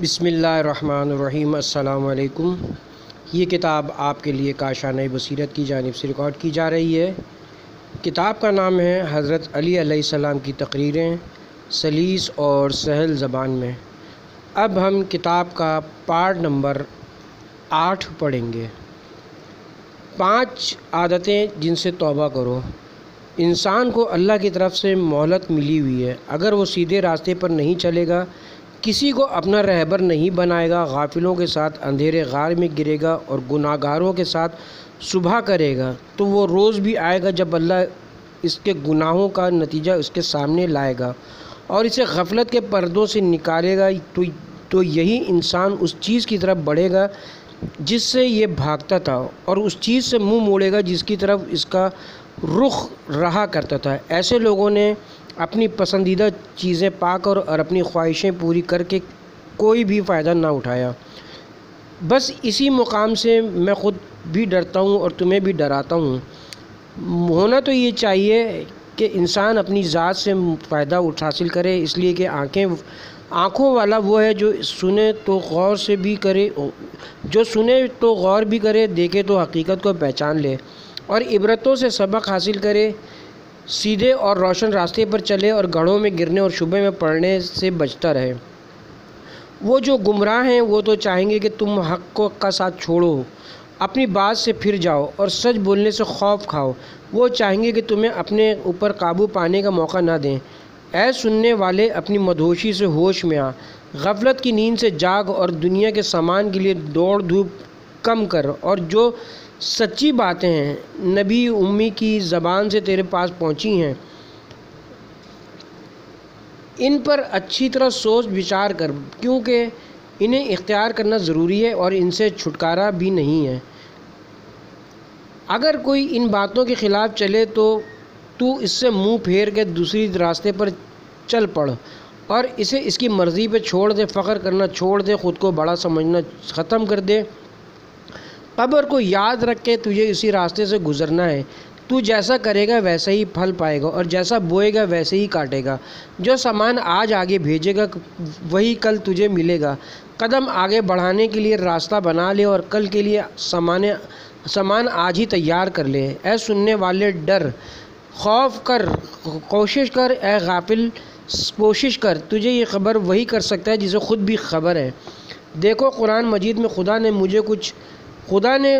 बिसमीम अल्लाम ये किताब आपके लिए काशान बसीरत की जानब से रिकॉर्ड की जा रही है। किताब का नाम है हज़रत अली सलाम की तकरीरें, सलीस और सहल ज़बान में। अब हम किताब का पार्ट नंबर आठ पढ़ेंगे। पाँच आदतें जिनसे तौबा करो। इंसान को अल्लाह की तरफ़ से मोहलत मिली हुई है। अगर वो सीधे रास्ते पर नहीं चलेगा किसी को अपना रहबर नहीं बनाएगा, गाफिलों के साथ अंधेरे गार में गिरेगा और गुनाहगारों के साथ सुबह करेगा तो वो रोज़ भी आएगा जब अल्लाह इसके गुनाहों का नतीजा उसके सामने लाएगा और इसे गफलत के पर्दों से निकालेगा। तो तो यही इंसान उस चीज़ की तरफ़ बढ़ेगा जिससे ये भागता था और उस चीज़ से मुँह मोड़ेगा जिसकी तरफ़ इसका रुख रहा करता था। ऐसे लोगों ने अपनी पसंदीदा चीज़ें पाकर और अपनी ख्वाहिशें पूरी करके कोई भी फ़ायदा ना उठाया। बस इसी मुकाम से मैं ख़ुद भी डरता हूँ और तुम्हें भी डराता हूँ। होना तो ये चाहिए कि इंसान अपनी ज़ात से फ़ायदा उठ, हासिल करे, इसलिए कि आँखें, आँखों वाला वो है जो सुने तो गौर से भी करे, जो सुने तो गौर भी करे, देखे तो हकीकत को पहचान ले और इबरतों से सबक हासिल करे सीधे और रोशन रास्ते पर चले और गढ़ों में गिरने और शुबे में पड़ने से बचता रहे। वो जो गुमराह हैं, वो तो चाहेंगे कि तुम हक को का साथ छोड़ो। अपनी बात से फिर जाओ और सच बोलने से खौफ खाओ। वो चाहेंगे कि तुम्हें अपने ऊपर काबू पाने का मौका ना दें। ऐ सुनने वाले अपनी मदहोशी से होश में आ। गफलत की नींद से जाग और दुनिया के सामान के लिए दौड़ धूप कम कर और जो सच्ची बातें हैं। नबी उम्मी की ज़बान से तेरे पास पहुँची हैं। इन पर अच्छी तरह सोच विचार कर, क्योंकि इन्हें इख्तियार करना ज़रूरी है और इनसे छुटकारा भी नहीं है। अगर कोई इन बातों के ख़िलाफ़ चले तो तू इससे मुँह फेर के दूसरी रास्ते पर चल पड़ और इसे इसकी मर्ज़ी पे छोड़ दे, फ़ख्र करना छोड़ दे, ख़ुद को बड़ा समझना ख़त्म कर दे। कब्र को याद रख के तुझे इसी रास्ते से गुज़रना है, तू जैसा करेगा वैसा ही फल पाएगा और जैसा बोएगा वैसे ही काटेगा। जो सामान आज आगे भेजेगा, वही कल तुझे मिलेगा। कदम आगे बढ़ाने के लिए रास्ता बना ले और कल के लिए सामान सामान आज ही तैयार कर ले। ऐ सुनने वाले डर, खौफ कर, कोशिश कर ए गाफिल, कोशिश कर। तुझे ये खबर वही कर सकता है जिसे ख़ुद भी खबर है। देखो कुरान मजीद में खुदा ने मुझे कुछ खुदा ने,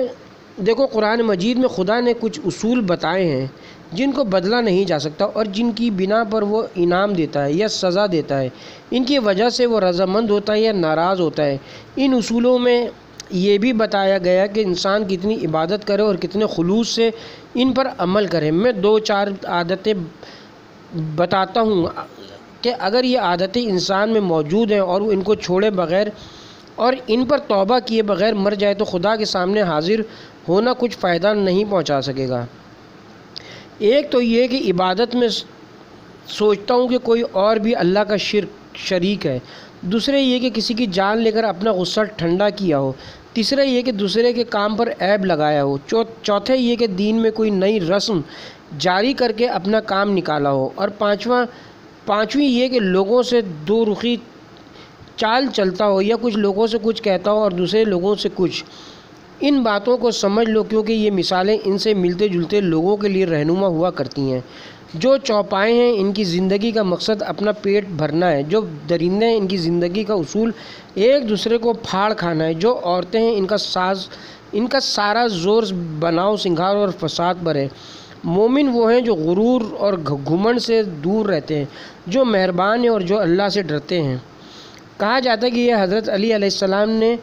देखो कुरान मजीद में खुदा ने कुछ उसूल बताए हैं जिनको बदला नहीं जा सकता और जिनकी बिना पर वो इनाम देता है या सज़ा देता है। इनकी वजह से वो रजामंद होता है या नाराज़ होता है। इन उसूलों में ये भी बताया गया कि इंसान कितनी इबादत करे और कितने खलूस से इन पर अमल करे। मैं दो चार आदतें बताता हूँ कि अगर ये आदतें इंसान में मौजूद हैं और वो इनको छोड़े बग़ैर और इन पर तौबा किए बगैर मर जाए तो खुदा के सामने हाजिर होना कुछ फ़ायदा नहीं पहुँचा सकेगा। एक तो ये कि इबादत में सोचता हूँ कि कोई और भी अल्लाह का शिर शरीक है। दूसरे ये कि किसी की जान लेकर अपना गुस्सा ठंडा किया हो। तीसरा ये कि दूसरे के काम पर ऐब लगाया हो। चौथे ये कि दीन में कोई नई रस्म जारी करके अपना काम निकाला हो। और पांचवा पांचवी ये कि लोगों से दो रुखी चाल चलता हो या कुछ लोगों से कुछ कहता हो और दूसरे लोगों से कुछ, इन बातों को समझ लो क्योंकि ये मिसालें इनसे मिलते जुलते लोगों के लिए रहनुमा हुआ करती हैं। जो चौपाए हैं, इनकी ज़िंदगी का मकसद अपना पेट भरना है। जो दरिंदे हैं, इनकी ज़िंदगी का उसूल एक दूसरे को फाड़ खाना है। जो औरतें हैं, इनका साज, इनका सारा ज़ोर बनाओ सिंगार और फसाद पर है। मोमिन वो हैं जो गुरूर और घुमंड से दूर रहते हैं, जो मेहरबान हैं और जो अल्लाह से डरते हैं। कहा जाता है कि यह हज़रत अली अलैहिस्सलाम ने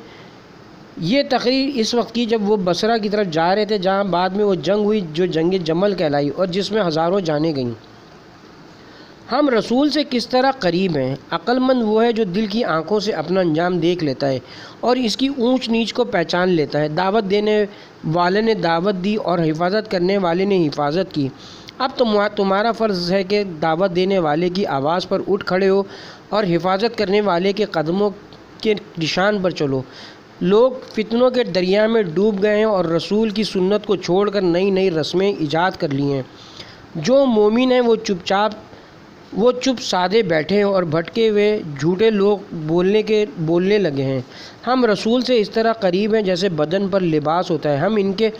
ये तकरीर इस वक्त की जब वो बसरा की तरफ़ जा रहे थे, जहाँ बाद में वो जंग हुई, जो जंग जमल कहलाई और जिसमें हज़ारों जाने गईं। हम रसूल से किस तरह करीब हैं? अक्लमंद वो है जो दिल की आँखों से अपना अंजाम देख लेता है और इसकी ऊंच नीच को पहचान लेता है। दावत देने वाले ने दावत दी और हिफाजत करने वाले ने हिफाजत की। अब तुम तुम्हारा फ़र्ज़ है कि दावत देने वाले की आवाज़ पर उठ खड़े हो और हिफाजत करने वाले के कदमों के निशान पर चलो। लोग फितनों के दरिया में डूब गए हैं और रसूल की सुन्नत को छोड़कर नई नई रस्में ईजाद कर ली हैं। जो मोमिन हैं वो चुपचाप, वो चुप सादे बैठे हैं और भटके हुए झूठे लोग बोलने के, बोलने लगे हैं। हम रसूल से इस तरह करीब हैं जैसे बदन पर लिबास होता है। हम इनके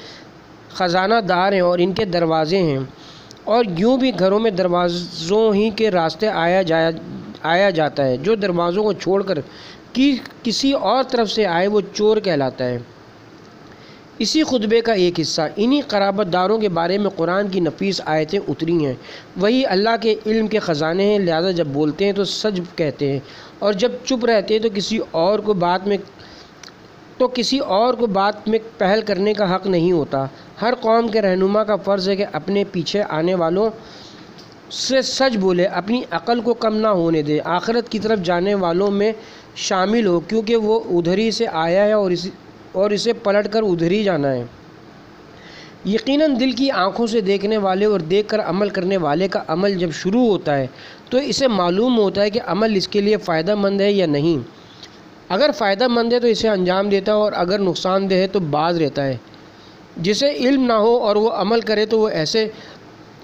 ख़जाना दार हैं और इनके दरवाज़े हैं। और यूँ भी घरों में दरवाज़ों ही के रास्ते आया जाया आया जाता है, जो दरवाज़ों को छोड़कर कि, किसी और तरफ़ से आए, वो चोर कहलाता है। इसी खुतबे का एक हिस्सा, इन्हीं क़राबतदारों के बारे में कुरान की नफीस आयतें उतरी हैं। वही अल्लाह के इल्म के ख़जाने हैं, लिहाजा जब बोलते हैं तो सच कहते हैं, और जब चुप रहते हैं तो किसी और को बात में तो किसी और को बात में पहल करने का हक़ नहीं होता। हर कौम के रहनुमा का फ़र्ज़ है कि अपने पीछे आने वालों से सच बोले, अपनी अकल को कम ना होने दे। आखिरत की तरफ़ जाने वालों में शामिल हो, क्योंकि वो उधर ही से आया है और इसी और इसे पलट कर उधर ही जाना है। यकीनन दिल की आँखों से देखने वाले और देखकर अमल करने वाले का अमल जब शुरू होता है तो इसे मालूम होता है कि अमल इसके लिए फ़ायदा मंद है या नहीं। अगर फ़ायदा मंद है तो इसे अंजाम देता है और अगर नुकसानदेह है तो बाज रहता है। जिसे इल्म ना हो और वो अमल करे तो वो ऐसे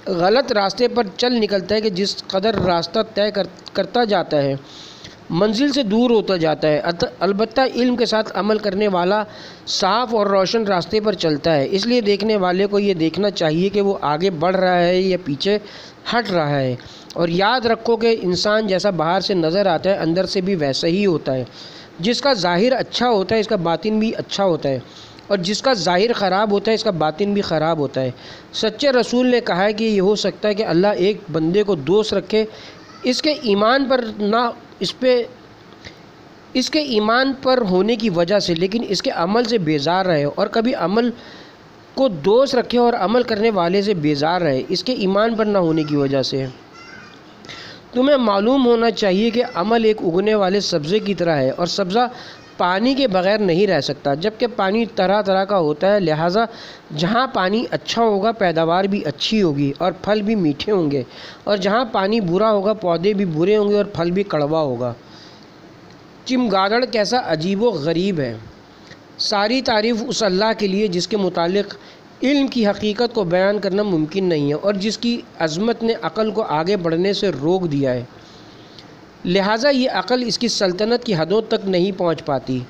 गलत रास्ते पर चल निकलता है कि जिस कदर रास्ता तय कर, करता जाता है मंजिल से दूर होता जाता है। अलबत्त इल्म के साथ अमल करने वाला साफ़ और रोशन रास्ते पर चलता है। इसलिए देखने वाले को ये देखना चाहिए कि वो आगे बढ़ रहा है या पीछे हट रहा है। और याद रखो कि इंसान जैसा बाहर से नज़र आता है अंदर से भी वैसा ही होता है। जिसका ज़ाहिर अच्छा होता है इसका बातिन भी अच्छा होता है। और जिसका ज़ाहिर ख़राब होता है, इसका बातिन भी ख़राब होता है। सच्चे रसूल ने कहा है कि ये हो सकता है कि अल्लाह एक बंदे को दोस्त रखे। इसके ईमान पर ना, इस पर इसके ईमान पर होने की वजह से, लेकिन इसके अमल से बेजार रहे और कभी अमल को दोस्त रखे और अमल करने वाले से बेजार रहे। इसके ईमान पर ना होने की वजह से। तुम्हें मालूम होना चाहिए कि अमल एक उगने वाले सब्ज़े की तरह है और सब्ज़ा पानी के बगैर नहीं रह सकता। जबकि पानी तरह तरह का होता है, लिहाजा जहाँ पानी अच्छा होगा, पैदावार भी अच्छी होगी और फल भी मीठे होंगे। और जहाँ पानी बुरा होगा, पौधे भी बुरे होंगे और फल भी कड़वा होगा। चिमगादड़ कैसा अजीब व गरीब है। सारी तारीफ़ उस अल्लाह के लिए जिसके मुतालिक इल्म की हकीकत को बयान करना मुमकिन नहीं है और जिसकी अज़मत ने अक़ल को आगे बढ़ने से रोक दिया है। लिहाजा ये अक़ल इसकी सल्तनत की हदों तक नहीं पहुँच पाती।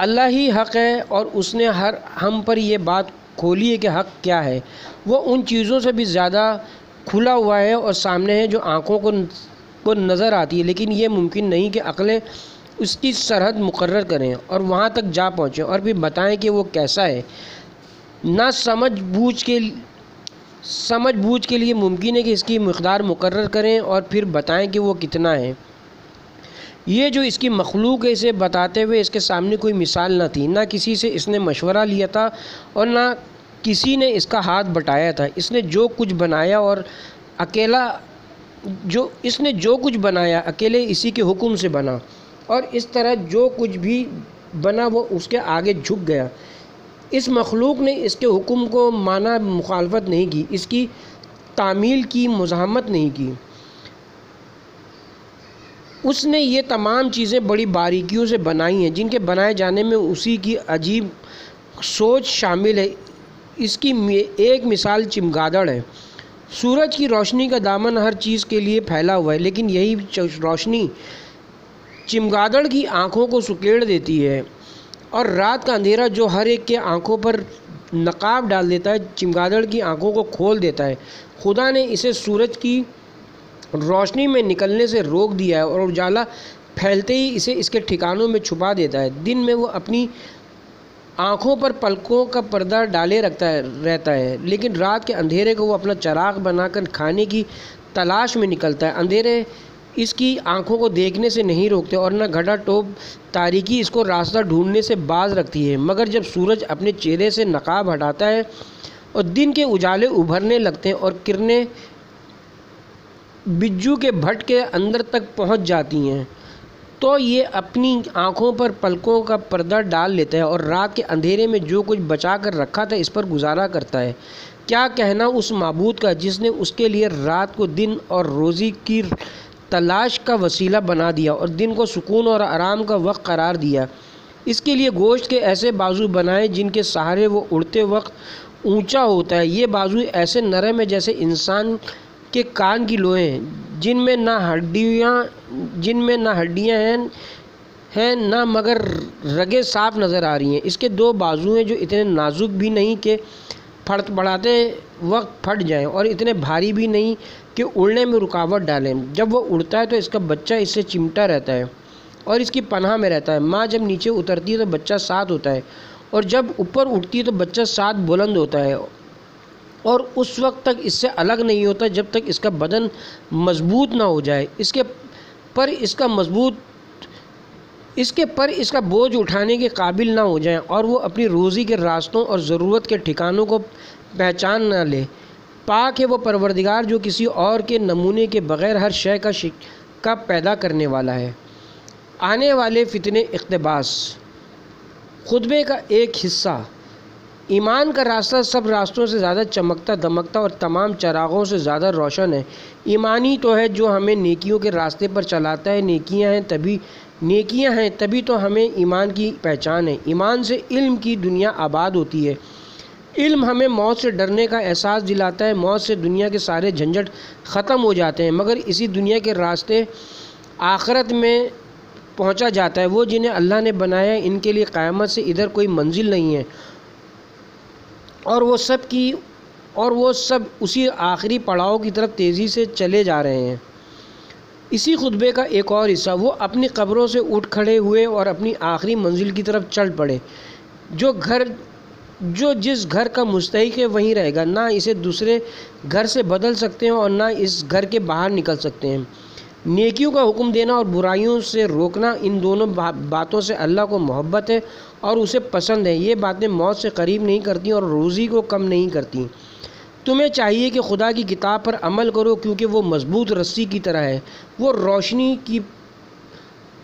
अल्लाह ही हक़ है और उसने हर, हम पर यह बात खोली है कि हक़ क्या है। वह उन चीज़ों से भी ज़्यादा खुला हुआ है और सामने है जो आँखों को को नज़र आती है। लेकिन ये मुमकिन नहीं कि अकलें उसकी सरहद मुकर करें और वहाँ तक जा पहुँचें और फिर बताएँ कि वो कैसा है। ना समझ बूझ के समझ बूझ के लिए मुमकिन है कि इसकी मकदार मुकर करें और फिर बताएँ कि वो कितना है। ये जो इसकी मखलूक है, इसे बताते हुए इसके सामने कोई मिसाल ना थी। ना किसी से इसने मशवरा लिया था और ना किसी ने इसका हाथ बटाया था। इसने जो कुछ बनाया और अकेला जो, इसने जो कुछ बनाया, अकेले इसी के हुक्म से बना। और इस तरह जो कुछ भी बना, वो उसके आगे झुक गया। इस मखलूक ने इसके हुक्म को माना मुखालफत नहीं की, इसकी तामील की मज़ामत नहीं की। उसने ये तमाम चीज़ें बड़ी बारीकियों से बनाई हैं, जिनके बनाए जाने में उसी की अजीब सोच शामिल है। इसकी एक मिसाल चिमगादड़ है। सूरज की रोशनी का दामन हर चीज़ के लिए फैला हुआ है, लेकिन यही रोशनी चिमगादड़ की आँखों को सुकेड़ देती है। और रात का अंधेरा जो हर एक के आँखों पर नकाब डाल देता है, चिमगादड़ की आँखों को खोल देता है। खुदा ने इसे सूरज की रोशनी में निकलने से रोक दिया है और उजाला फैलते ही इसे इसके ठिकानों में छुपा देता है। दिन में वो अपनी आँखों पर पलकों का पर्दा डाले रखता है, रहता है। लेकिन रात के अंधेरे को वो अपना चराग बनाकर खाने की तलाश में निकलता है। अंधेरे इसकी आँखों को देखने से नहीं रोकते और न घटा टोप तारीकी इसको रास्ता ढूँढने से बाज रखती है। मगर जब सूरज अपने चेहरे से नकाब हटाता है और दिन के उजाले उभरने लगते हैं और किरणें बिज्जू के भट्ट के अंदर तक पहुँच जाती हैं तो ये अपनी आँखों पर पलकों का पर्दा डाल लेता है और रात के अंधेरे में जो कुछ बचा कर रखा था इस पर गुजारा करता है। क्या कहना उस मबूद का जिसने उसके लिए रात को दिन और रोज़ी की तलाश का वसीला बना दिया और दिन को सुकून और आराम का वक्त करार दिया। इसके लिए गोश्त के ऐसे बाजू बनाए जिनके सहारे वो उड़ते वक्त ऊँचा होता है। ये बाजू ऐसे नरम है जैसे इंसान के कान की लोहें जिनमें ना हड्डियाँ, जिनमें ना हड्डियाँ हैं हैं ना मगर रगे साफ़ नज़र आ रही हैं। इसके दो बाजू हैं जो इतने नाजुक भी नहीं कि फट बढ़ाते वक्त फट जाएँ और इतने भारी भी नहीं कि उड़ने में रुकावट डालें। जब वो उड़ता है तो इसका बच्चा इससे चिमटा रहता है और इसकी पनाह में रहता है। माँ जब नीचे उतरती है तो बच्चा साथ होता है और जब ऊपर उठती है तो बच्चा साथ बुलंद होता है और उस वक्त तक इससे अलग नहीं होता जब तक इसका बदन मज़बूत ना हो जाए। इसके पर इसका मज़बूत, इसके पर इसका बोझ उठाने के काबिल ना हो जाए और वो अपनी रोज़ी के रास्तों और ज़रूरत के ठिकानों को पहचान ना ले। पाक है, वो परवरदिगार जो किसी और के नमूने के बग़ैर हर शय का का पैदा करने वाला है। आने वाले फितने इकतबास, खुतबे का एक हिस्सा, ईमान का रास्ता सब रास्तों से ज़्यादा चमकता, दमकता और तमाम चरागों से ज़्यादा रोशन है। ईमानी तो है जो हमें नेकियों के रास्ते पर चलाता है, नेकियाँ हैं तभी, नेकियाँ हैं तभी तो हमें ईमान की पहचान है। ईमान से इल्म की दुनिया आबाद होती है। इल्म हमें मौत से डरने का एहसास दिलाता है, मौत से दुनिया के सारे झंझट ख़त्म हो जाते हैं, मगर इसी दुनिया के रास्ते आखरत में पहुँचा जाता है, वो जिन्हें अल्लाह ने बनाया है, इनके लिए क़यामत से इधर कोई मंजिल नहीं है। और वो सब की, और वो सब उसी आखिरी पड़ाव की तरफ़ तेज़ी से चले जा रहे हैं। इसी खुतबे का एक और हिस्सा, वो अपनी कब्रों से उठ खड़े हुए और अपनी आखिरी मंजिल की तरफ़ चल पड़े, जो घर जो जिस घर का मुस्तक है वहीं रहेगा। ना इसे दूसरे घर से बदल सकते हैं और ना इस घर के बाहर निकल सकते हैं। नेकियों का हुक्म देना और बुराइयों से रोकना इन दोनों बा, बातों से अल्लाह को मोहब्बत है और उसे पसंद है। ये बातें मौत से करीब नहीं करती और रोज़ी को कम नहीं करती। तुम्हें चाहिए कि खुदा की किताब पर अमल करो क्योंकि वो मज़बूत रस्सी की तरह है। वो रोशनी की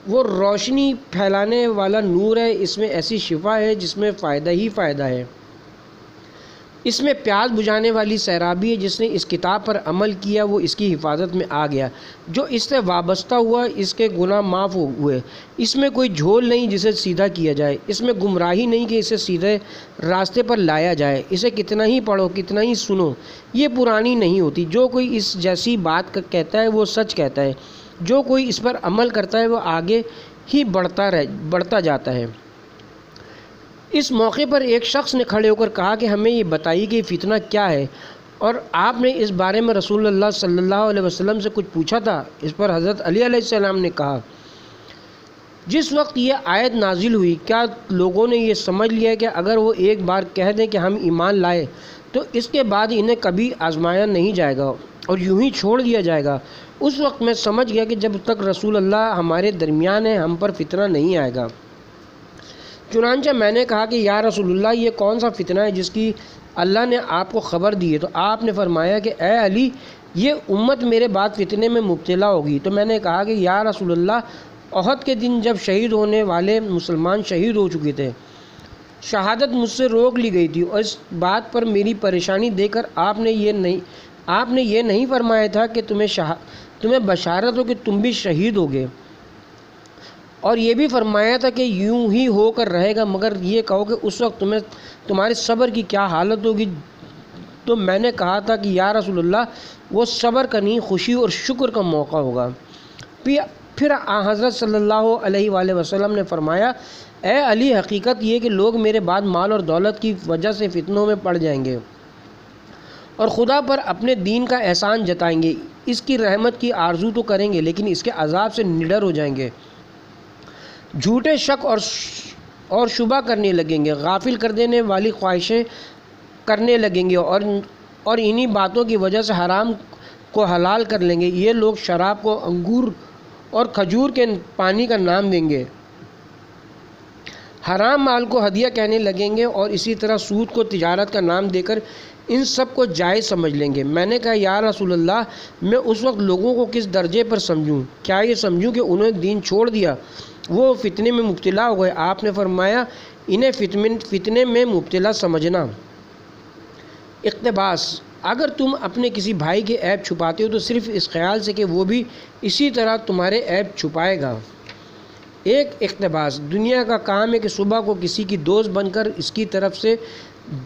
वो रोशनी फैलाने वाला नूर है, इसमें ऐसी शिफा है जिसमें फ़ायदा ही फ़ायदा है। इसमें प्याज बुझाने वाली सैराबी है जिसने इस किताब पर अमल किया, वो इसकी हिफाजत में आ गया। जो इससे वाबस्ता हुआ, इसके गुनाह माफ़ हुए। इसमें कोई झोल नहीं जिसे सीधा किया जाए। इसमें गुमराही नहीं कि इसे सीधे रास्ते पर लाया जाए। इसे कितना ही पढ़ो, कितना ही सुनो, ये पुरानी नहीं होती। जो कोई इस जैसी बात कहता है, वो सच कहता है। जो कोई इस पर अमल करता है, वो आगे ही बढ़ता रह, बढ़ता जाता है। इस मौके पर एक शख्स ने खड़े होकर कहा कि हमें ये बताइए कि फितना क्या है? और आपने इस बारे में रसूलुल्लाह सल्लल्लाहु अलैहि से कुछ पूछा था? इस पर हज़रत अली अलैहिस्सलाम ने कहा, जिस वक्त ये आयत नाजिल हुई, क्या लोगों ने यह समझ लिया कि अगर वो एक बार कह दें कि हम ईमान लाए तो इसके बाद इन्हें कभी आजमाया नहीं जाएगा और यूँ ही छोड़ दिया जाएगा? उस वक्त मैं समझ गया कि जब तक रसूल अल्लाह हमारे दरमियान है, हम पर फितना नहीं आएगा। चुनानचा मैंने कहा कि, या रसूलुल्लाह, ये कौन सा फितना है जिसकी अल्लाह ने आपको ख़बर दी है? तो आपने फरमाया कि ए अली, ये उम्मत मेरे बाद फितने में मुबतला होगी। तो मैंने कहा कि, या रसूलुल्लाह अहद के दिन जब शहीद होने वाले मुसलमान शहीद हो चुके थे, शहादत मुझसे रोक ली गई थी और इस बात पर मेरी परेशानी देकर आपने ये नहीं, आपने ये नहीं फरमाया था कि तुम्हें शाह तुम्हें बशारत हो कि तुम भी शहीद होगे और ये भी फरमाया था कि यूँ ही होकर रहेगा, मगर ये कहो कि उस वक्त तुम्हें, तुम्हारे सब्र की क्या हालत होगी? तो मैंने कहा था कि या रसूलुल्लाह, वो सब्र का नहीं, खुशी और शुक्र का मौका होगा। फिर हज़रत सल्लल्लाहु अलैहि वसल्लम ने फरमाया, ए अली, हकीकत ये कि लोग मेरे बाद माल और दौलत की वजह से फितनों में पड़ जाएँगे। और ख़ुदा पर अपने दीन का एहसान जताएँगे। इसकी रहमत की आरज़ू तो करेंगे, लेकिन इसके अजाब से निडर हो जाएँगे। झूठे शक और और शुबा करने लगेंगे। गाफिल कर देने वाली ख्वाहिशें करने लगेंगे और और इन्हीं बातों की वजह से हराम को हलाल कर लेंगे। ये लोग शराब को अंगूर और खजूर के पानी का नाम देंगे। हराम माल को हदिया कहने लगेंगे और इसी तरह सूद को तिजारत का नाम देकर इन सबको जायज़ समझ लेंगे। मैंने कहा, या रसूलुल्लाह, मैं उस वक्त लोगों को किस दर्जे पर समझूं? क्या ये समझूं कि उन्होंने दीन छोड़ दिया? वो फितने में मुबतला हो गए। आपने फरमाया, इन्हें फितने फितने में मुबतला समझना। इकतबास, अगर तुम अपने किसी भाई के ऐप छुपाते हो तो सिर्फ़ इस ख्याल से कि वो भी इसी तरह तुम्हारे ऐप छुपाएगा। एक इकतबास, दुनिया का काम है कि सुबह को किसी की दोस्त बनकर इसकी तरफ़ से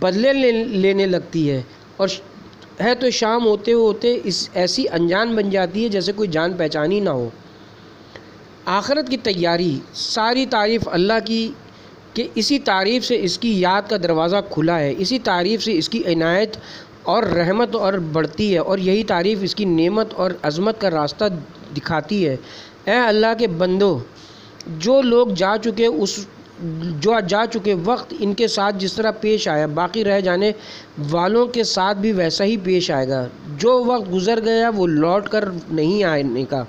बदले ले, लेने लगती है। और है तो शाम होते होते इस ऐसी अनजान बन जाती है जैसे कोई जान पहचानी ना हो। आखरत की तैयारी सारी तारीफ़ अल्लाह की कि इसी तारीफ़ से इसकी याद का दरवाज़ा खुला है इसी तारीफ़ से इसकी इनायत और रहमत और बढ़ती है और यही तारीफ़ इसकी नेमत और अज़मत का रास्ता दिखाती है। ए अल्लाह के बंदो जो लोग जा चुके उस जो जा चुके वक्त इनके साथ जिस तरह पेश आया, बाकी रह जाने वालों के साथ भी वैसा ही पेश आएगा। जो वक्त गुज़र गया, वो लौट कर नहीं आने का।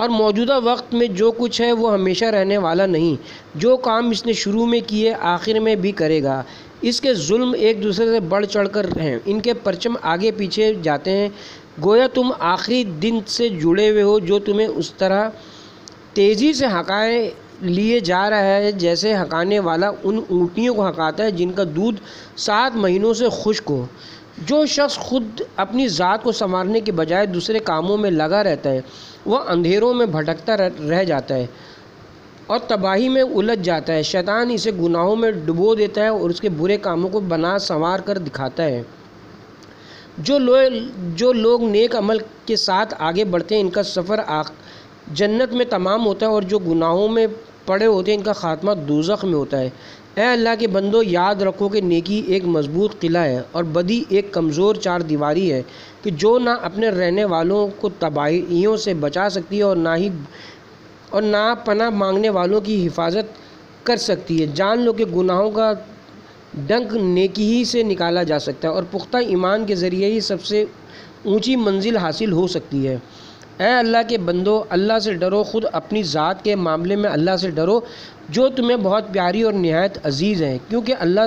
और मौजूदा वक्त में जो कुछ है, वो हमेशा रहने वाला नहीं। जो काम इसने शुरू में किए, आखिर में भी करेगा। इसके जुल्म एक दूसरे से बढ़ चढ़ कर हैं। इनके परचम आगे पीछे जाते हैं। गोया तुम आखिरी दिन से जुड़े हुए हो, जो तुम्हें उस तरह तेज़ी से हकाए लिए जा रहा है, जैसे हकाने वाला उन ऊँटियों को हकाता है जिनका दूध सात महीनों से खुश्क हो। जो शख्स खुद अपनी ज़ात को संवारने के बजाय दूसरे कामों में लगा रहता है, वह अंधेरों में भटकता रह जाता है और तबाही में उलझ जाता है। शैतान इसे गुनाहों में डुबो देता है और उसके बुरे कामों को बना संवार कर दिखाता है। जो लोग जो लोग नेक अमल के साथ आगे बढ़ते हैं, इनका सफ़र जन्नत में तमाम होता है और जो गुनाहों में पड़े होते हैं, इनका ख़ात्मा दोजख में होता है। ए अल्लाह के बंदो, याद रखो कि नेकी एक मज़बूत किला है और बदी एक कमज़ोर चार दीवारी है कि जो ना अपने रहने वालों को तबाहियों से बचा सकती है और ना ही, और ना पना मांगने वालों की हिफाजत कर सकती है। जान लो कि गुनाहों का डंक नेकी ही से निकाला जा सकता है और पुख्ता ईमान के ज़रिए ही सबसे ऊँची मंजिल हासिल हो सकती है। ए अल्लाह के बंदो, अल्लाह से डरो, ख़ुद अपनी ज़ात के मामले में अल्लाह से डरो, जो तुम्हें बहुत प्यारी और नहायत अज़ीज़ है, क्योंकि अल्लाह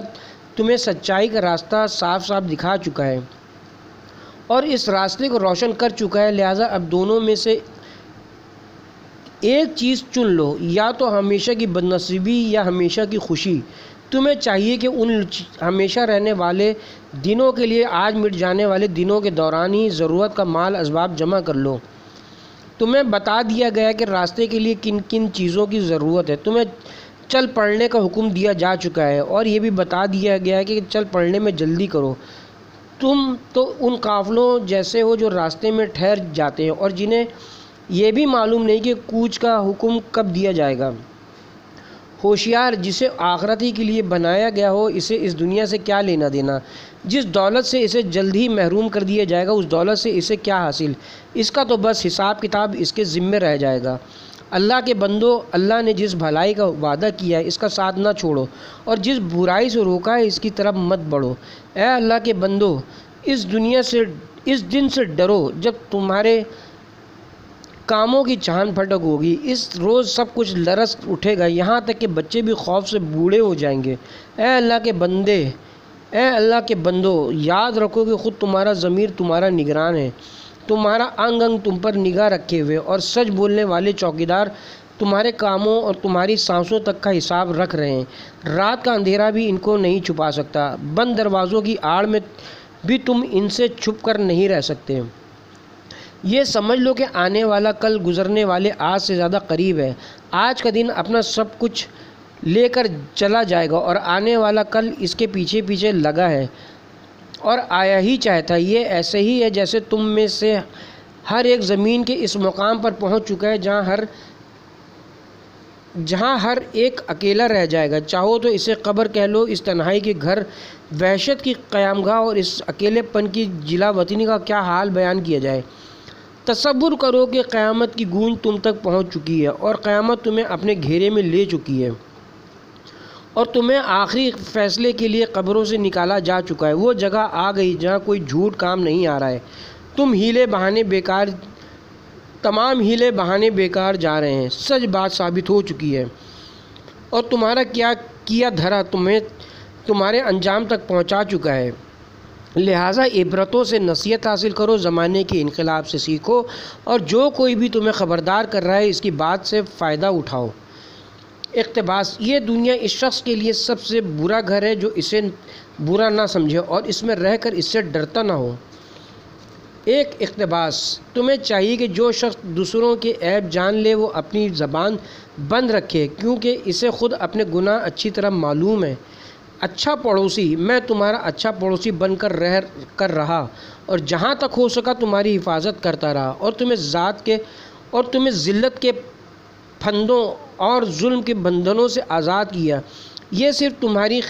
तुम्हें सच्चाई का रास्ता साफ़ साफ़ दिखा चुका है और इस रास्ते को रोशन कर चुका है। लिहाजा अब दोनों में से एक चीज़ चुन लो, या तो हमेशा की बदनसीबी या हमेशा की खुशी। तुम्हें चाहिए कि उन हमेशा रहने वाले दिनों के लिए, आज मिट जाने वाले दिनों के दौरान ही ज़रूरत का माल इसबाब जमा कर लो। तुम्हें बता दिया गया कि रास्ते के लिए किन किन चीज़ों की ज़रूरत है। तुम्हें चल पढ़ने का हुक्म दिया जा चुका है और ये भी बता दिया गया है कि चल पढ़ने में जल्दी करो। तुम तो उन काफ़लों जैसे हो जो रास्ते में ठहर जाते हैं और जिन्हें यह भी मालूम नहीं कि कूच का हुक्म कब दिया जाएगा। होशियार जिसे आखरती के लिए बनाया गया हो, इसे इस दुनिया से क्या लेना देना? जिस दौलत से इसे जल्द ही महरूम कर दिया जाएगा, उस दौलत से इसे क्या हासिल? इसका तो बस हिसाब किताब इसके ज़िम्मे रह जाएगा। अल्लाह के बंदो, अल्लाह ने जिस भलाई का वादा किया है, इसका साथ ना छोड़ो और जिस बुराई से रोका है, इसकी तरफ़ मत बढ़ो। ए अल्लाह के बंदो, इस दुनिया से, इस दिन से डरो जब तुम्हारे कामों की चाँद फटक होगी। इस रोज़ सब कुछ लरस उठेगा। यहाँ तक कि बच्चे भी खौफ से बूढ़े हो जाएँगे। ए अल्लाह के बंदे ए अल्लाह के बंदो, याद रखो कि ख़ुद तुम्हारा ज़मीर तुम्हारा निगरान है। तुम्हारा अंग अंग तुम पर निगाह रखे हुए और सच बोलने वाले चौकीदार तुम्हारे कामों और तुम्हारी सांसों तक का हिसाब रख रहे हैं। रात का अंधेरा भी इनको नहीं छुपा सकता। बंद दरवाज़ों की आड़ में भी तुम इनसे छुप कर नहीं रह सकते। ये समझ लो कि आने वाला कल गुज़रने वाले आज से ज़्यादा करीब है। आज का दिन अपना सब कुछ लेकर चला जाएगा और आने वाला कल इसके पीछे पीछे लगा है। और आया ही चाहता ये ऐसे ही है जैसे तुम में से हर एक ज़मीन के इस मुकाम पर पहुँच चुका है जहाँ हर जहाँ हर एक अकेला रह जाएगा। चाहो तो इसे कब्र कह लो, इस तन्हाई के घर, वहशत की क़यामगाह और इस अकेलेपन की जिला वतनी का क्या हाल बयान किया जाए? तस्वुर करो कि क़यामत की गूंज तुम तक पहुँच चुकी है और क़्यामत तुम्हें अपने घेरे में ले चुकी है और तुम्हें आखिरी फ़ैसले के लिए कब्रों से निकाला जा चुका है। वो जगह आ गई जहाँ कोई झूठ काम नहीं आ रहा है। तुम हीले बहाने बेकार, तमाम हीले बहाने बेकार जा रहे हैं। सच बात साबित हो चुकी है। और तुम्हारा क्या किया धरा तुम्हें तुम्हारे अंजाम तक पहुँचा चुका है। लिहाजा इबरतों से नसीहत हासिल करो, ज़माने के इनकलाब से सीखो और जो कोई भी तुम्हें ख़बरदार कर रहा है, इसकी बात से फ़ायदा उठाओ। इकतबास, ये दुनिया इस शख्स के लिए सबसे बुरा घर है जो इसे बुरा ना समझे और इसमें रह कर इससे डरता ना हो। एक, इकतबास, तुम्हें चाहिए कि जो शख्स दूसरों के ऐब जान ले, वो अपनी ज़बान बंद रखे, क्योंकि इसे ख़ुद अपने गुनाह अच्छी तरह मालूम है। अच्छा पड़ोसी, मैं तुम्हारा अच्छा पड़ोसी बनकर रह, कर रहा और जहाँ तक हो सका तुम्हारी हिफाजत करता रहा और तुम्हें ज़ात के और तुम्हें ज़िल्लत के फंदों और जुल्म के बंधनों से आज़ाद किया। ये सिर्फ़ तुम्हारी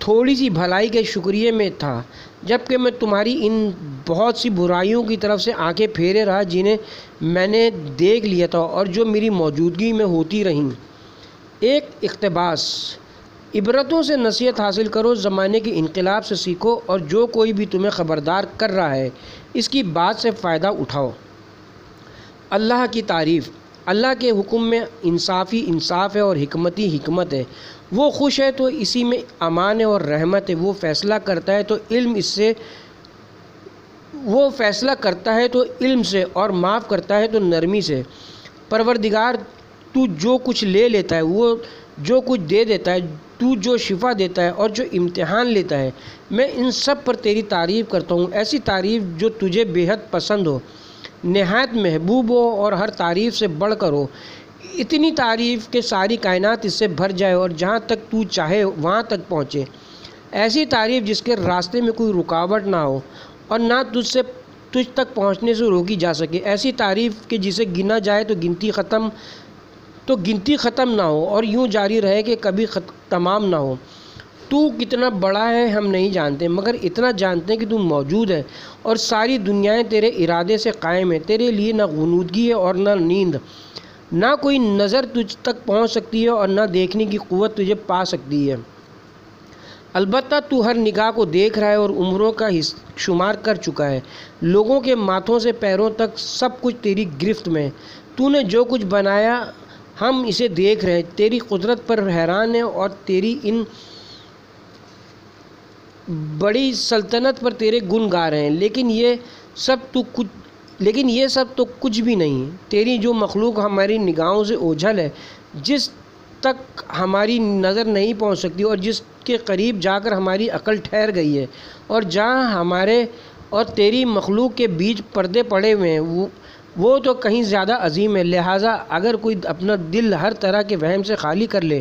थोड़ी सी भलाई के शुक्रिया में था, जबकि मैं तुम्हारी इन बहुत सी बुराइयों की तरफ़ से आँखें फेरे रहा जिन्हें मैंने देख लिया था और जो मेरी मौजूदगी में होती रहीं। एक इकतबास इबरतों से नसीहत हासिल करो, ज़माने के इनकलाब से सीखो और जो कोई भी तुम्हें ख़बरदार कर रहा है, इसकी बात से फ़ायदा उठाओ। अल्लाह की तारीफ़। अल्लाह के हुक्म में इंसाफ़ी इंसाफ है और हमती हमत है। वो खुश है तो इसी में अमान है और रहमत है। वो फ़ैसला करता है तो इल्म इससे, वो फ़ैसला करता है तो इल्म से और माफ़ करता है तो नरमी से। परवरदिगार, तू जो कुछ ले लेता है, वो जो कुछ दे देता है, तू जो शिफा देता है और जो इम्तिहान लेता है, मैं इन सब पर तेरी तारीफ़ करता हूँ। ऐसी तारीफ़ जो तुझे बेहद पसंद हो। नहायत महबूब हो और हर तारीफ़ से बढ़ कर हो। इतनी तारीफ़ के सारी कायनात इससे भर जाए और जहाँ तक तू चाहे, वहाँ तक पहुँचे। ऐसी तारीफ़ जिसके रास्ते में कोई रुकावट ना हो और ना तुझसे, तुझ तक पहुँचने से रोकी जा सके। ऐसी तारीफ़ के जिसे गिना जाए तो गिनती ख़त्म। तो गिनती ख़त्म ना हो और यूँ जारी रहे कि कभी तमाम ना हो। तू कितना बड़ा है हम नहीं जानते, मगर इतना जानते हैं कि तू मौजूद है और सारी दुनियाएँ तेरे इरादे से कायम है। तेरे लिए ना गनूदगी है और ना नींद। ना कोई नज़र तुझ तक पहुँच सकती है और ना देखने की क़ुवत तुझे पा सकती है। अलबत्त तू हर निगाह को देख रहा है और उम्रों का शुमार कर चुका है। लोगों के माथों से पैरों तक सब कुछ तेरी गिरफ्त में तूने जो कुछ बनाया हम इसे देख रहे हैं। तेरी कुदरत पर हैरान है और तेरी इन बड़ी सल्तनत पर तेरे गुण गा रहे हैं। लेकिन ये सब तो कुछ, लेकिन ये सब तो कुछ भी नहीं है। तेरी जो मखलूक हमारी निगाहों से ओझल है, जिस तक हमारी नज़र नहीं पहुँच सकती और जिसके करीब जाकर हमारी अकल ठहर गई है। और जहाँ हमारे और तेरी मखलूक के बीच पर्दे पड़े हुए हैं, वो वो तो कहीं ज़्यादा अजीम है। लिहाजा अगर कोई अपना दिल हर तरह के वहम से खाली कर ले,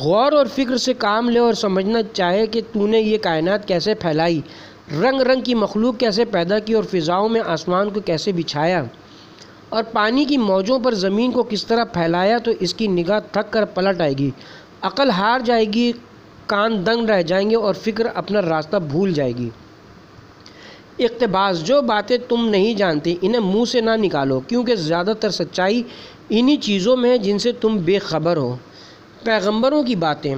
गौर और फ़िक्र से काम ले और समझना चाहे कि तूने ये कायनात कैसे फैलाई रंग रंग की मखलूक कैसे पैदा की और फ़िज़ाओं में आसमान को कैसे बिछाया, और पानी की मौजों पर ज़मीन को किस तरह फैलाया तो इसकी निगाह थक कर पलट आएगी। अकल हार जाएगी, कान दंग रह जाएँगे और फ़िक्र अपना रास्ता भूल जाएगी। इकतबास, जो बातें तुम नहीं जानते, इन्हें मुँह से ना निकालो, क्योंकि ज़्यादातर सच्चाई इन्हीं चीज़ों में है जिनसे तुम बेखबर हो। पैगंबरों की बातें।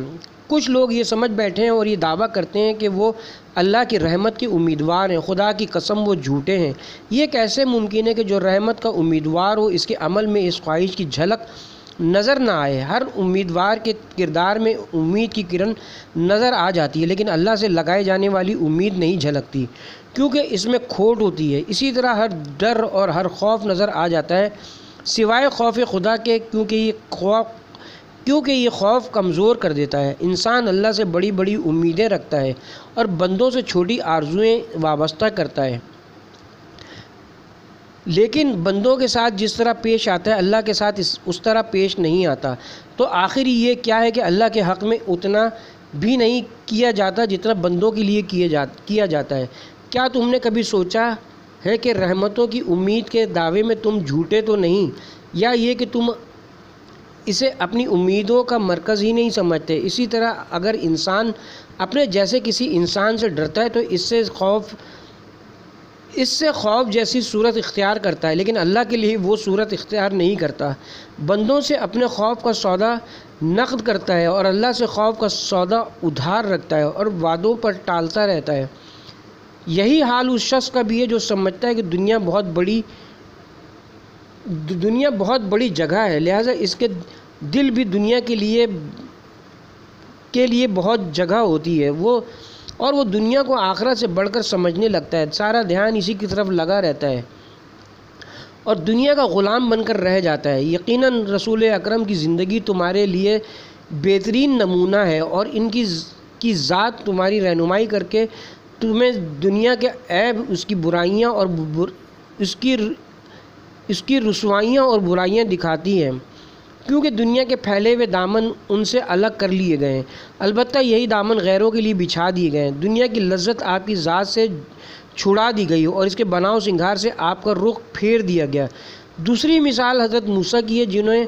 कुछ लोग ये समझ बैठे हैं और ये दावा करते हैं कि वो अल्लाह की रहमत के उम्मीदवार हैं, खुदा की कसम वो झूठे हैं। ये कैसे मुमकिन है कि जो रहमत का उम्मीदवार हो, इसके अमल में इस ख्वाहिश की झलक नज़र ना आए? हर उम्मीदवार के किरदार में उम्मीद की किरण नज़र आ जाती है, लेकिन अल्लाह से लगाए जाने वाली उम्मीद नहीं झलकती। क्योंकि इसमें खोट होती है। इसी तरह हर डर और हर खौफ नज़र आ जाता है। सिवाय खौफ खुदा के, क्योंकि ये खौफ, क्योंकि ये खौफ कमज़ोर कर देता है। इंसान अल्लाह से बड़ी बड़ी उम्मीदें रखता है और बंदों से छोटी आरजुएँ वाबस्ता करता है। लेकिन बंदों के साथ जिस तरह पेश आता है, अल्लाह के साथ इस, उस तरह पेश नहीं आता। तो आखिर ये क्या है कि अल्लाह के हक़ में उतना भी नहीं किया जाता जितना बंदों के लिए किए जा, किया जाता है। क्या तुमने कभी सोचा है कि रहमतों की उम्मीद के दावे में तुम झूठे तो नहीं, या ये कि तुम इसे अपनी उम्मीदों का मरकज़ ही नहीं समझते? इसी तरह अगर इंसान अपने जैसे किसी इंसान से डरता है तो इससे खौफ इससे खौफ जैसी सूरत इख्तियार करता है, लेकिन अल्लाह के लिए वो सूरत इख्तियार नहीं करता। बंदों से अपने खौफ का सौदा नकद करता है और अल्लाह से खौफ का सौदा उधार रखता है और वादों पर टालता रहता है। यही हाल उस शख्स का भी है जो समझता है कि दुनिया बहुत बड़ी, दुनिया बहुत बड़ी जगह है। लिहाजा इसके दिल भी दुनिया के लिए के लिए बहुत जगह होती है। वो, और वो दुनिया को आखरा से बढ़कर समझने लगता है। सारा ध्यान इसी की तरफ़ लगा रहता है और दुनिया का ग़ुलाम बनकर रह जाता है। यकीनन रसूल अकरम की ज़िंदगी तुम्हारे लिए बेहतरीन नमूना है और इनकी, की ज़ात तुम्हारी रहनुमाई करके तुम्हें दुनिया के ऐब उसकी बुराइयाँ और बुर, उसकी इसकी रसवाइयाँ और बुराइयाँ दिखाती हैं। क्योंकि दुनिया के फैले हुए दामन उनसे अलग कर लिए गए हैं। अलबत्त यही दामन गैरों के लिए बिछा दिए गए हैं। दुनिया की लज्जत आपकी ज़ात से छुड़ा दी गई और इसके बनाव सिंगार से आपका रुख फेर दिया गया दूसरी मिसाल हज़रत मूसा की है जिन्होंने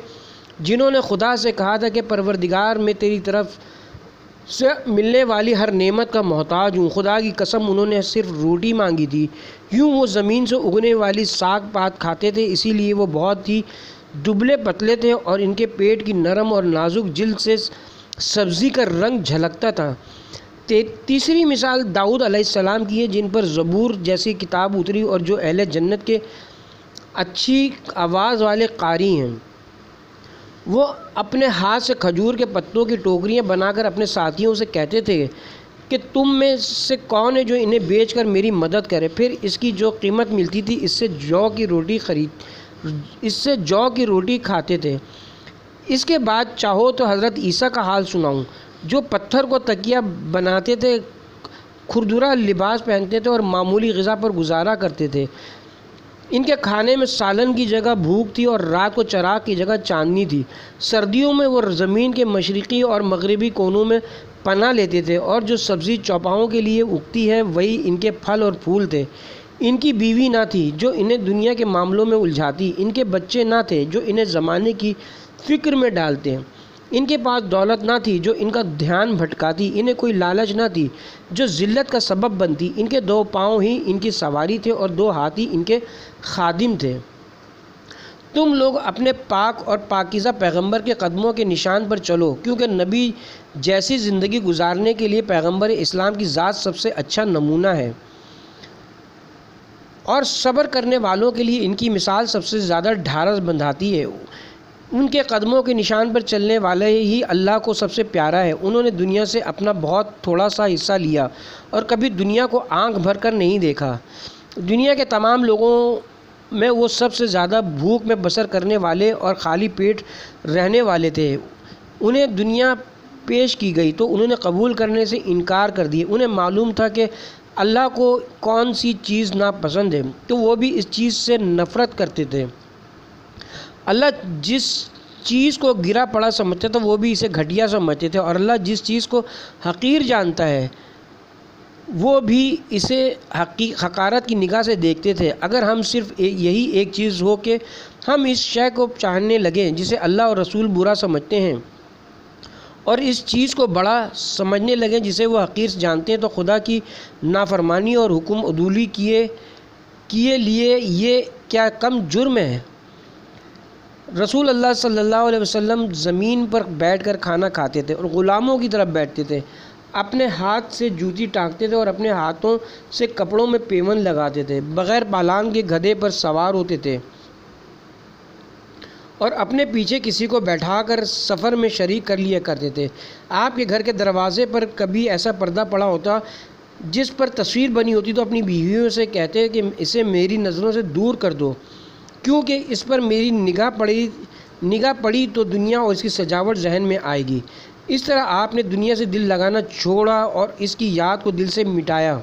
जिन्होंने खुदा से कहा था कि परवरदिगार में तेरी तरफ़ से मिलने वाली हर नेमत का मोहताज हूँ। खुदा की कसम उन्होंने सिर्फ़ रोटी मांगी थी। यूँ वो ज़मीन से उगने वाली साग पात खाते थे, इसीलिए वो बहुत ही दुबले पतले थे और इनके पेट की नरम और नाजुक जिल्द से सब्ज़ी का रंग झलकता था। तीसरी मिसाल दाऊद अलैहिस्सलाम की है, जिन पर ज़बूर जैसी किताब उतरी और जो अहल जन्नत के अच्छी आवाज़ वाले कारी हैं। वो अपने हाथ से खजूर के पत्तों की टोकरियाँ बनाकर अपने साथियों से कहते थे कि तुम में से कौन है जो इन्हें बेचकर मेरी मदद करे? फिर इसकी जो कीमत मिलती थी, इससे जौ की रोटी खरीद, इससे जौ की रोटी खाते थे। इसके बाद चाहो तो हज़रत ईसा का हाल सुनाऊं। जो पत्थर को तकिया बनाते थे, खुरदुरा लिबास पहनते थे और मामूली गज़ा पर गुजारा करते थे। इनके खाने में सालन की जगह भूख थी और रात को चराग की जगह चांदनी थी। सर्दियों में वो ज़मीन के मशरक़ी और मगरबी कोनों में पना लेते थे और जो सब्ज़ी चौपाओं के लिए उगती है, वही इनके फल और फूल थे। इनकी बीवी ना थी, जो इन्हें दुनिया के मामलों में उलझाती। इनके बच्चे ना थे, जो इन्हें ज़माने की फ़िक्र में डालते। इनके पास दौलत ना थी, जो इनका ध्यान भटकाती, इन्हें कोई लालच ना थी। जो ज़िल्लत का सबब बनती, इनके दो पाँव ही इनकी सवारी थे और दो हाथ ही इनके खादिम थे। तुम लोग अपने पाक और पाकिज़ा पैगंबर के कदमों के निशान पर चलो, क्योंकि नबी जैसी ज़िंदगी गुजारने के लिए पैगंबर इस्लाम की ज़ात सबसे अच्छा नमूना है। और सब्र करने वालों के लिए इनकी मिसाल सबसे ज़्यादा ढारस बंधाती है। उनके कदमों के निशान पर चलने वाले ही अल्लाह को सबसे प्यारा है। उन्होंने दुनिया से अपना बहुत थोड़ा सा हिस्सा लिया और कभी दुनिया को आँख भर कर नहीं देखा। दुनिया के तमाम लोगों में वो सबसे ज़्यादा भूख में बसर करने वाले और खाली पेट रहने वाले थे। उन्हें दुनिया पेश की गई तो उन्होंने कबूल करने से इनकार कर दिए। उन्हें मालूम था कि अल्लाह को कौन सी चीज़ नापसंद है तो वो भी इस चीज़ से नफ़रत करते थे। अल्लाह जिस चीज़ को गिरा पड़ा समझते थे वो भी इसे घटिया समझते थे। और अल्लाह जिस चीज़ को हकीर जानता है वो भी इसे हकी हकारत की निगाह से देखते थे। अगर हम सिर्फ़ ए, यही एक चीज़ हो कि हम इस शय को चाहने लगें जिसे अल्लाह और रसूल बुरा समझते हैं और इस चीज़ को बड़ा समझने लगे जिसे वो हकीर जानते हैं तो खुदा की नाफरमानी और हुक्म अदूली किए किए लिए ये क्या कम जुर्म है? रसूल अल्लाह सल्लल्लाहु अलैहि वसल्लम ज़मीन पर बैठकर खाना खाते थे और ग़ुलामों की तरफ़ बैठते थे। अपने हाथ से जूती टाँगते थे और अपने हाथों से कपड़ों में पेवन लगाते थे, बग़ैर पालान के गधे पर सवार होते थे। और अपने पीछे किसी को बैठाकर सफ़र में शरीक कर लिया करते थे। आपके घर के दरवाज़े पर कभी ऐसा पर्दा पड़ा होता जिस पर तस्वीर बनी होती तो अपनी बीवियों से कहते कि इसे मेरी नज़रों से दूर कर दो। क्योंकि इस पर मेरी निगाह पड़ी निगाह पड़ी तो दुनिया और इसकी सजावट जहन में आएगी। इस तरह आपने दुनिया से दिल लगाना छोड़ा और इसकी याद को दिल से मिटाया।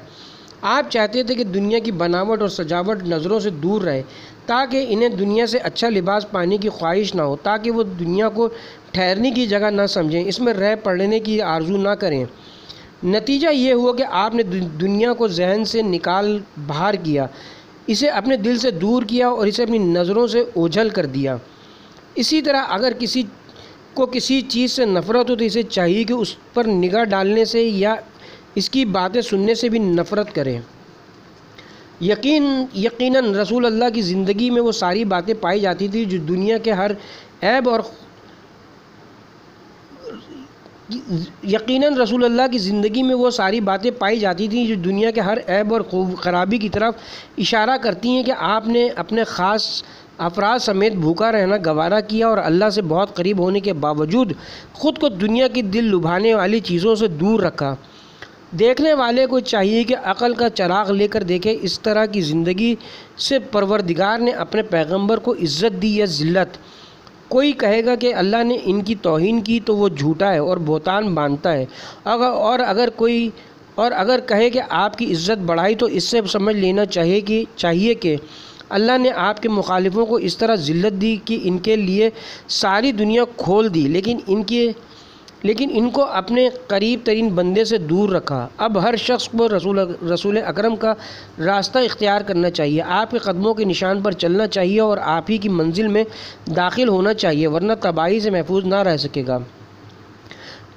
आप चाहते थे कि दुनिया की बनावट और सजावट नज़रों से दूर रहे, ताकि इन्हें दुनिया से अच्छा लिबास पाने की ख्वाहिश ना हो, ताकि वो दुनिया को ठहरने की जगह ना समझें, इसमें रह पड़ने की आरज़ू ना करें। नतीजा ये हुआ कि आपने दुनिया को जहन से निकाल, बाहर किया। इसे अपने दिल से दूर किया और इसे अपनी नज़रों से ओझल कर दिया। इसी तरह अगर किसी को किसी चीज़ से नफ़रत हो तो इसे चाहिए कि उस पर निगाह डालने से या इसकी बातें सुनने से भी नफ़रत करें। यकीन, यकीनन रसूल अल्लाह की ज़िंदगी में वो सारी बातें पाई जाती थी जो दुनिया के हर ऐब और यकीनन रसूल अल्लाह की ज़िंदगी में वो सारी बातें पाई जाती थी जो दुनिया के हर ऐब और ख़राबी की तरफ़ इशारा करती हैं कि आपने अपने ख़ास अफराद समेत भूखा रहना गवारा किया और अल्लाह से बहुत करीब होने के बावजूद ख़ुद को दुनिया की दिल लुभाने वाली चीज़ों से दूर रखा। देखने वाले को चाहिए कि अक़ल का चराग लेकर देखे इस तरह की ज़िंदगी से परवरदिगार ने अपने पैगंबर को इज़्ज़त दी या ज़िल्लत। कोई कहेगा कि अल्लाह ने इनकी तोहन की तो वो झूठा है और बोतान बांधता है। अगर और अगर कोई, और अगर कहे कि आपकी इज़्ज़त बढ़ाई तो इससे समझ लेना चाहिए कि चाहिए कि अल्लाह ने आपके मुखालिफों को इस तरह ज़िल्लत दी कि इनके लिए सारी दुनिया खोल दी, लेकिन इनके लेकिन इनको अपने करीब तरीन बंदे से दूर रखा। अब हर शख्स को रसूल रसूल अकरम का रास्ता इख्तियार करना चाहिए। आपके कदमों के निशान पर चलना चाहिए और आप ही की मंजिल में दाखिल होना चाहिए, वरना तबाही से महफूज ना रह सकेगा।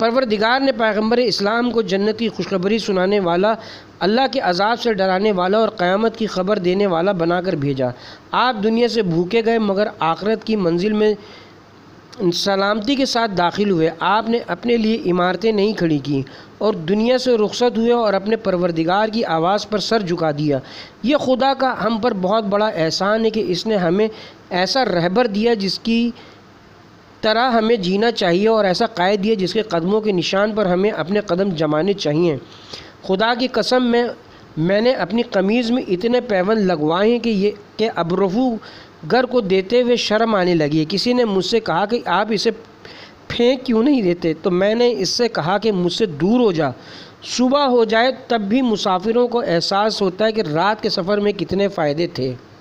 परवरदिगार ने पैगंबर इस्लाम को जन्नत की खुशखबरी सुनाने वाला, अल्लाह के अजाब से डराने वाला और क़्यामत की खबर देने वाला बनाकर भेजा। आप दुनिया से भूखे गए मगर आखरत की मंजिल में सलामती के साथ दाखिल हुए। आपने अपने लिए इमारतें नहीं खड़ी की और दुनिया से रुखसत हुए और अपने परवरदिगार की आवाज़ पर सर झुका दिया। ये खुदा का हम पर बहुत बड़ा एहसान है कि इसने हमें ऐसा रहबर दिया जिसकी तरह हमें जीना चाहिए और ऐसा कायद दिया जिसके कदमों के निशान पर हमें अपने कदम जमाने चाहिए। खुदा की कसम में, मैंने अपनी कमीज़ में इतने पैवन लगवाए हैं कि ये, के अबरफू घर को देते हुए शर्म आने लगी किसी ने मुझसे कहा कि आप इसे फेंक क्यों नहीं देते? तो मैंने इससे कहा कि मुझसे दूर हो जा। सुबह हो जाए तब भी मुसाफिरों को एहसास होता है कि रात के सफ़र में कितने फ़ायदे थे।